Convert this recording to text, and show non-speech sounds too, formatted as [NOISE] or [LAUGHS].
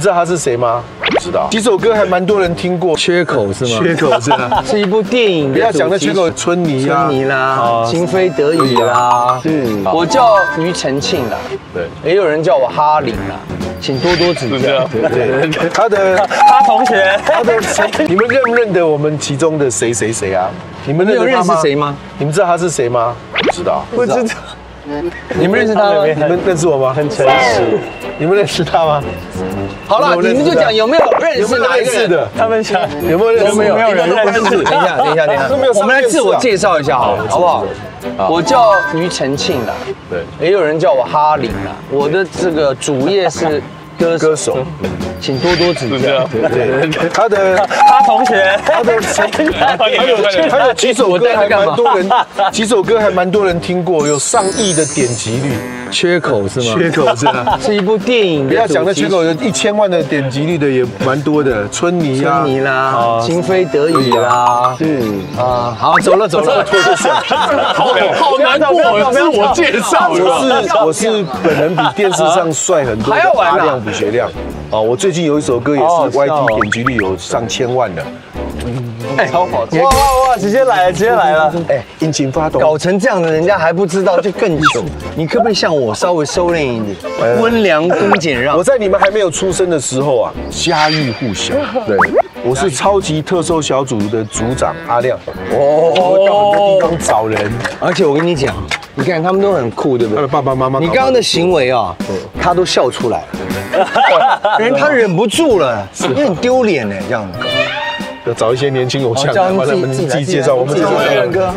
们知道他是谁吗？不知道。几首歌还蛮多人听过，缺口是吗？缺口是吗？[LAUGHS] 是一部电影不要讲那缺口，春泥啊，春泥啦啊，情非得已啦。嗯，我叫庾澄庆啦，对也有人叫我哈林啦，请多多指教。对对，他的 [LAUGHS] 他同学，他的谁？你们认不认得我们其中的谁谁谁啊？你们认识认得他吗谁吗？你们知道他是谁吗？不知道。不知道。你们认识他吗？你们认识我吗？很诚实。你们认识他吗？好了，你们就讲有没有认识哪一个人？的？他们想有没有认识？没有没有人认识等一下，等一下，等一下我们来自我介绍一下好了，好不好？我叫于澄庆的，对，也有人叫我哈林啦。我的这个主业是歌手歌，手。请多多指教。对，他的他同学，他的 [LAUGHS] 谁？他有他的几首歌还蛮多人，几首歌还蛮多人听过，有上亿的点击率。缺口是吗？缺口是吗？[LAUGHS] [LAUGHS] 是一部电影不要讲那缺口，有一千万的点击率的也蛮多的，春泥啊。春，泥啦，情非得已啦。嗯，啊，好，走了走了，拖着手。好 [LAUGHS] 好难过，自我介绍。我是我是本人比电视上帅很多的还要玩啊。阿亮补学亮。啊，我最近有一首歌也是 YT 点击率有上千万的，超好，哇哇哇，直接来了，直接来了，哎，引擎发动。搞成这样的，人家还不知道，就更糗。[LAUGHS] 你可不可以像我稍微收敛一点，温良恭俭让我？在你们还没有出生的时候啊，家喻户晓。对，我是超级特搜小组的组长阿亮。哦，我到很多地方找人，而且我跟你讲，你看他们都很酷，对不对他的？爸爸妈妈。你刚刚的行为啊，他都笑出来了，[LAUGHS] 人他忍不住了，因为很丢脸呢，这样子。要找一些年轻偶像帮他们们自己介绍，我们介绍。哥